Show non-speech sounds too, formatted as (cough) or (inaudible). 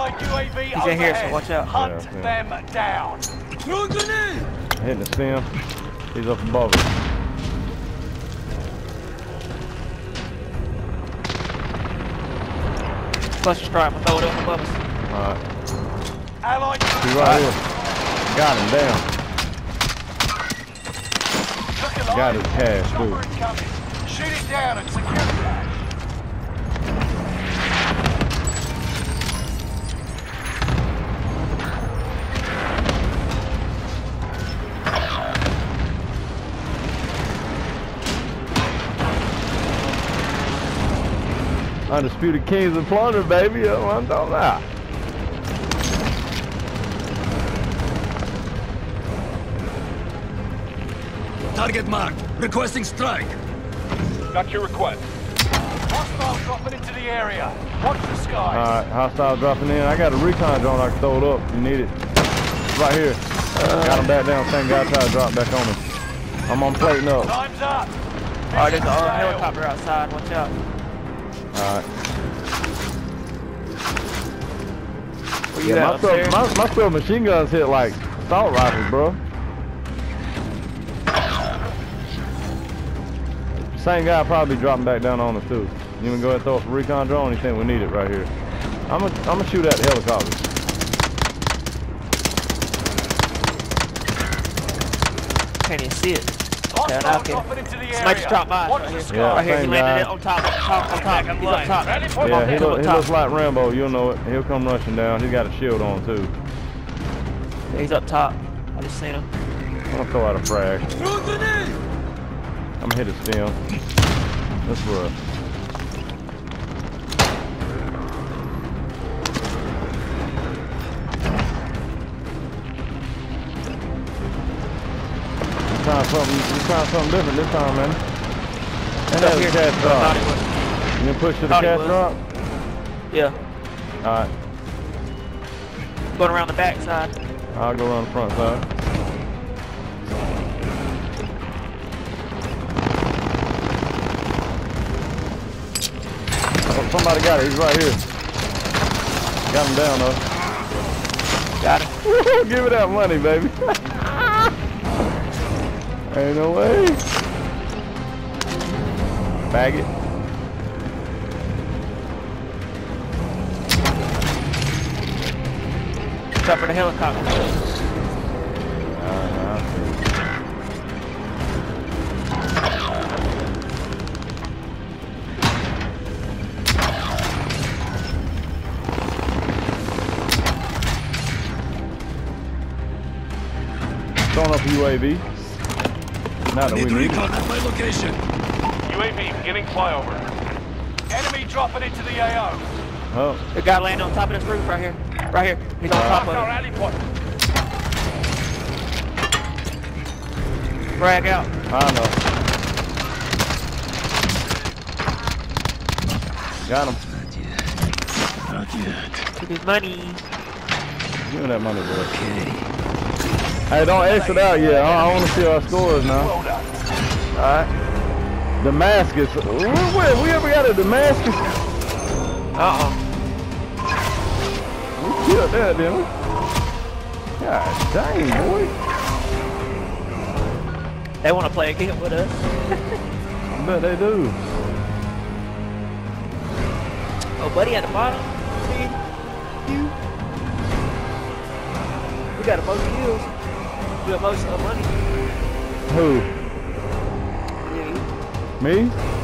Allied UAV He's in here, so watch out. Hunt Yeah, them down. Hitting the stem. He's up above us. Cluster strike. I'm gonna throw it up above us. Alright. Allied He's right here. Got him down. Got his cash, Chopper too. Shoot it down and secure Undisputed Kings of Plunder, baby. That's what I'm talking about. Target marked. Requesting strike. Got your request. Hostile dropping into the area. Watch the sky. Alright, hostile dropping in. I got a recon drone I can throw it up if you need it. Right here. got him back down. Same guy tried to drop back on me. I'm on plating up. Time's up. Alright, there's a uh, helicopter outside. Watch out. Alright. Yeah, my, Upstairs? my, my submachine guns hit like assault rifles, bro. Same guy probably dropping back down on us too. You wanna go ahead and throw a recon drone? You think we need it right here? I'm gonna I'm gonna shoot at the helicopter. Can't even see it. Hostile Yeah, okay. dropping into the area. Somebody just dropped by right the here. skies. Yeah, right here, he same landed guy. it on top, on top, on top. He's up top. Ready for Yeah, he, look, he top. looks like Rambo. You'll know it. He'll come rushing down. He's got a shield on too. He's up top. I just seen him. I'm gonna throw out a frag. I'm gonna hit his stem. That's rough. Trying something? Trying something different this time, man? And that's a cash drop. You gonna push to the cash drop? Yeah. All right, Going around the back side. I'll go around the front side. Oh, somebody got it. He's right here. Got him down though. Got it. (laughs) Give me that money, baby. (laughs) Ain't no way. Bag it. Top for the helicopter. Throwing up UAV. Not that we Need need. recon at my location. UAV beginning flyover. Enemy dropping into the AO. Oh, The guy landed on top of this roof right here. Right here. He's on top Mark our of point. it. Frag out. I don't know. Got him. Not yet. Took his money. Give me that money, boy. Hey, don't exit out yet. I, I want to see our scores now. Alright. Damascus. Where, where, we ever got a Damascus? Uh-oh. We killed that, didn't we? God dang, boy. They want to play a game with us. I bet they do. Oh, buddy at the bottom. See? You. We got the most kills. We got most of the money. Who? Yeah, Me?